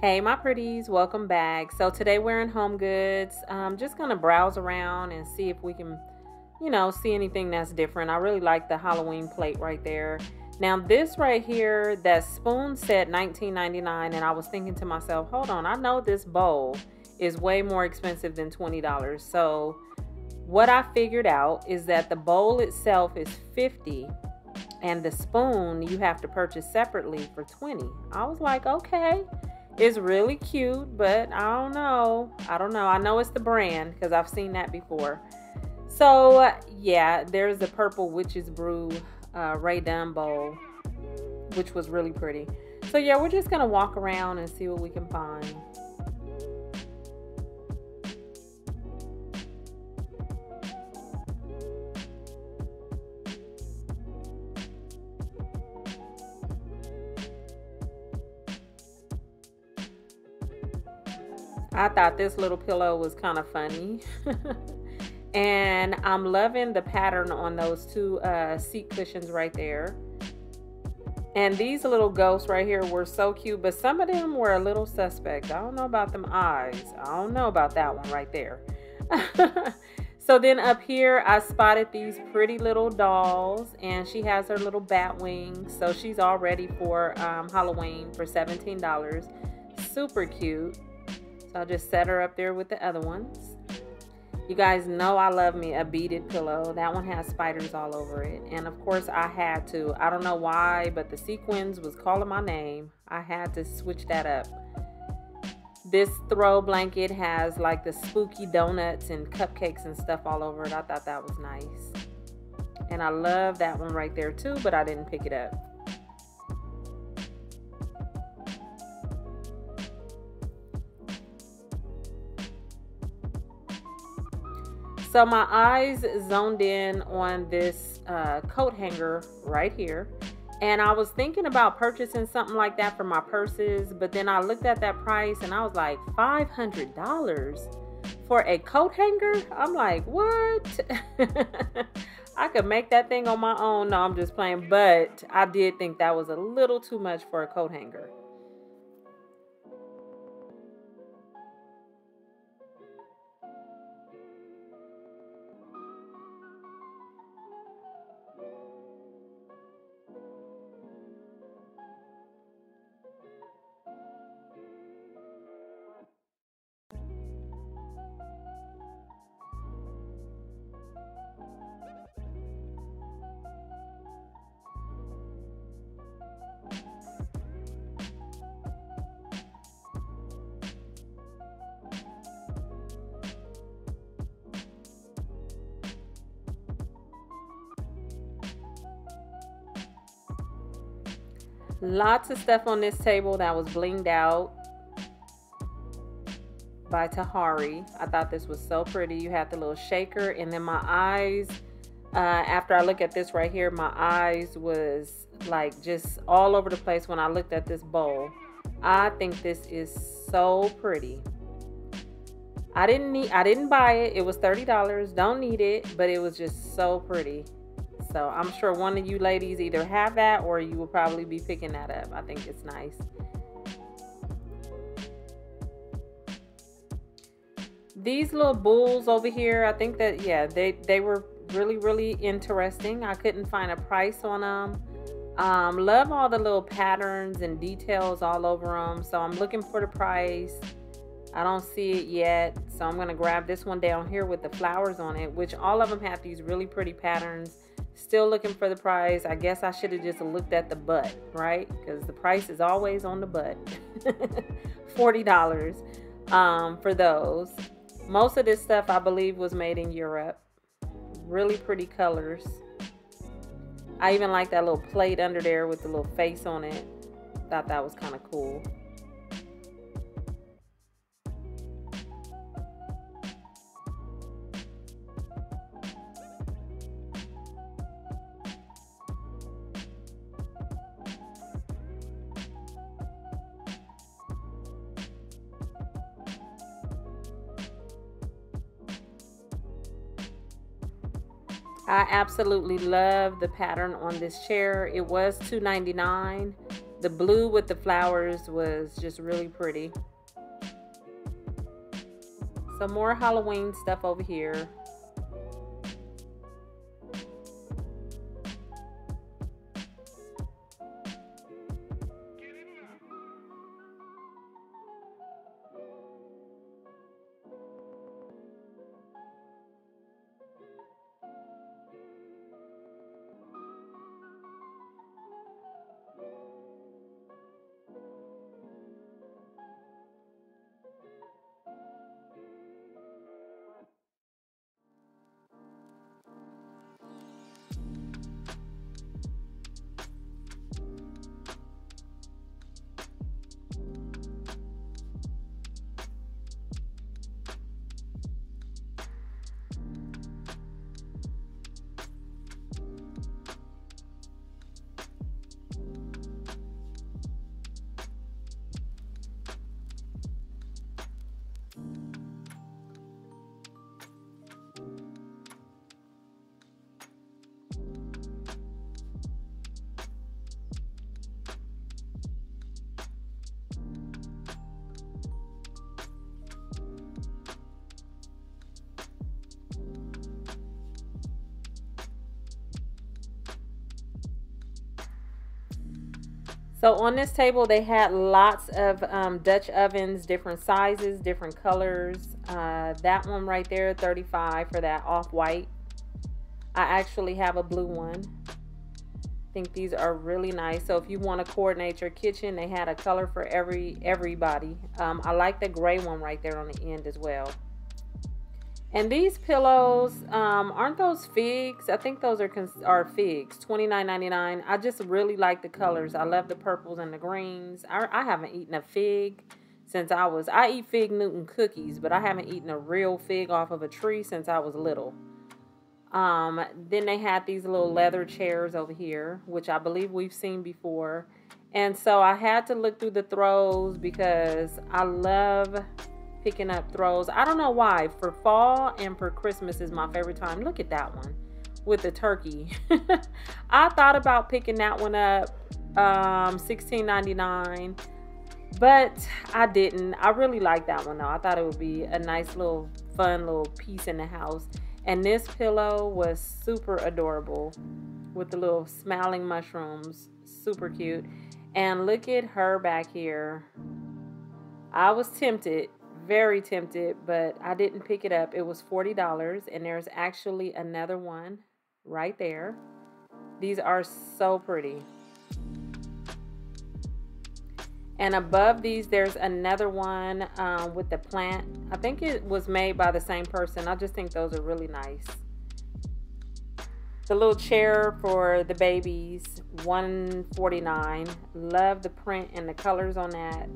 Hey my pretties, welcome back. So today we're in Home Goods. I'm just gonna browse around and see if we can, you know, see anything that's different. I really like the Halloween plate right there. Now this right here, that spoon said $19.99 and I was thinking to myself, hold on, I know this bowl is way more expensive than $20. So what I figured out is that the bowl itself is 50 and the spoon you have to purchase separately for 20. I was like, okay. It's really cute, but I don't know. I don't know. I know it's the brand because I've seen that before. So, yeah, there's the purple witch's brew uh, Rae Dunn bowl, which was really pretty. So, yeah, we're just going to walk around and see what we can find. I thought this little pillow was kind of funny. and I'm loving the pattern on those two uh, seat cushions right there. And these little ghosts right here were so cute, but some of them were a little suspect. I don't know about them eyes. I don't know about that one right there. so then up here, I spotted these pretty little dolls, and she has her little bat wings. So she's all ready for um, Halloween for $17. Super cute. I'll just set her up there with the other ones. You guys know I love me a beaded pillow. That one has spiders all over it. And of course I had to. I don't know why, but the sequins was calling my name. I had to switch that up. This throw blanket has like the spooky donuts and cupcakes and stuff all over it. I thought that was nice. And I love that one right there too, but I didn't pick it up. So my eyes zoned in on this uh, coat hanger right here. And I was thinking about purchasing something like that for my purses, but then I looked at that price and I was like, $500 for a coat hanger? I'm like, what? I could make that thing on my own. No, I'm just playing. But I did think that was a little too much for a coat hanger. Lots of stuff on this table that was blinged out by Tahari. I thought this was so pretty. You have the little shaker and then my eyes, uh, after I look at this right here, my eyes was like just all over the place when I looked at this bowl. I think this is so pretty. I didn't need I didn't buy it. It was $30. Don't need it, but it was just so pretty. So I'm sure one of you ladies either have that or you will probably be picking that up. I think it's nice. These little bulls over here, I think that, yeah, they, they were really, really interesting. I couldn't find a price on them. Um, love all the little patterns and details all over them. So I'm looking for the price. I don't see it yet. So I'm going to grab this one down here with the flowers on it, which all of them have these really pretty patterns Still looking for the price. I guess I should have just looked at the butt, right? Because the price is always on the butt. $40 um, for those. Most of this stuff, I believe, was made in Europe. Really pretty colors. I even like that little plate under there with the little face on it. Thought that was kind of cool. I absolutely love the pattern on this chair. It was $2.99. The blue with the flowers was just really pretty. Some more Halloween stuff over here. So on this table, they had lots of um, Dutch ovens, different sizes, different colors. Uh, that one right there, 35 for that off-white. I actually have a blue one. I think these are really nice. So if you want to coordinate your kitchen, they had a color for every everybody. Um, I like the gray one right there on the end as well. And these pillows, um, aren't those figs? I think those are are figs, twenty nine ninety nine. I just really like the colors. I love the purples and the greens. I, I haven't eaten a fig since I was, I eat fig Newton cookies, but I haven't eaten a real fig off of a tree since I was little. Um, then they had these little leather chairs over here, which I believe we've seen before. And so I had to look through the throws because I love picking up throws. I don't know why. For fall and for Christmas is my favorite time. Look at that one with the turkey. I thought about picking that one up, um, $16.99, but I didn't. I really like that one though. I thought it would be a nice little fun little piece in the house. And this pillow was super adorable with the little smiling mushrooms. Super cute. And look at her back here. I was tempted very tempted, but I didn't pick it up. It was $40, and there's actually another one right there. These are so pretty. And above these, there's another one um, with the plant. I think it was made by the same person. I just think those are really nice. The little chair for the babies, 149 Love the print and the colors on that.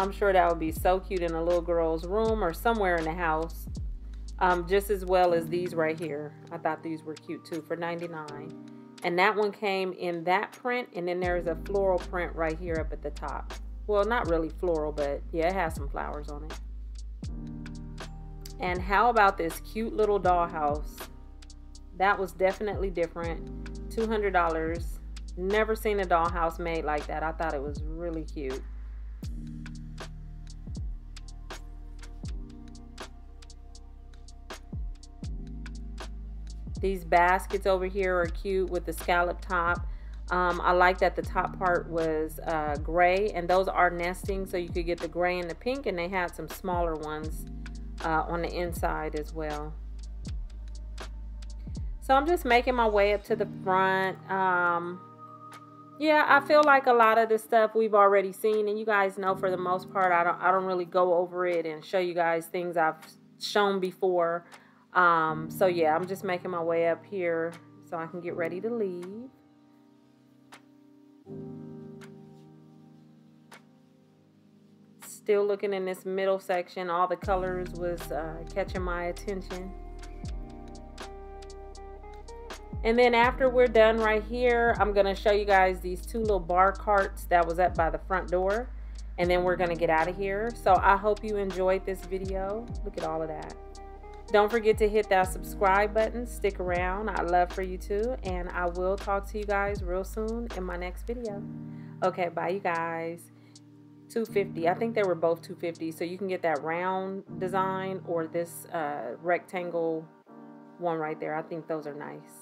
I'm sure that would be so cute in a little girl's room or somewhere in the house. Um, just as well as these right here. I thought these were cute too for 99 And that one came in that print. And then there's a floral print right here up at the top. Well, not really floral, but yeah, it has some flowers on it. And how about this cute little dollhouse? That was definitely different. $200. Never seen a dollhouse made like that. I thought it was really cute. These baskets over here are cute with the scallop top. Um, I like that the top part was uh, gray and those are nesting so you could get the gray and the pink and they had some smaller ones uh, on the inside as well. So I'm just making my way up to the front. Um, yeah, I feel like a lot of the stuff we've already seen and you guys know for the most part I don't I don't really go over it and show you guys things I've shown before. Um, so yeah, I'm just making my way up here so I can get ready to leave. Still looking in this middle section. All the colors was uh, catching my attention. And then after we're done right here, I'm going to show you guys these two little bar carts that was up by the front door. And then we're going to get out of here. So I hope you enjoyed this video. Look at all of that. Don't forget to hit that subscribe button. Stick around. I'd love for you to. And I will talk to you guys real soon in my next video. Okay, bye you guys. 250 I think they were both 250 so you can get that round design or this uh, rectangle one right there I think those are nice